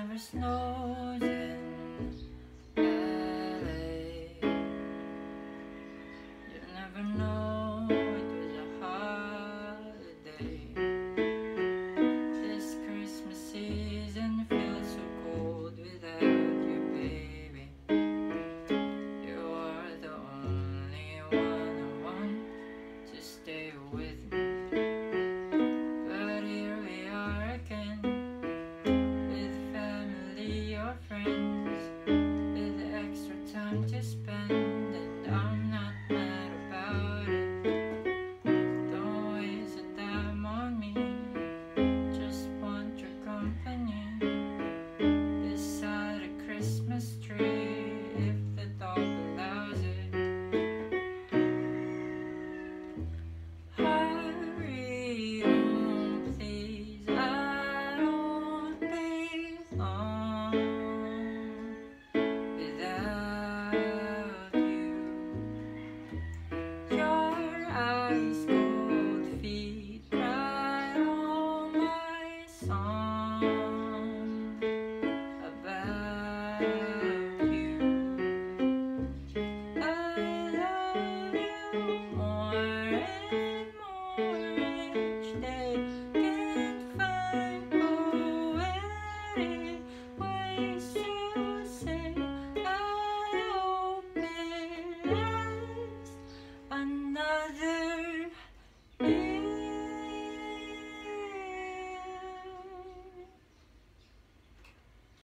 never snows in eyes.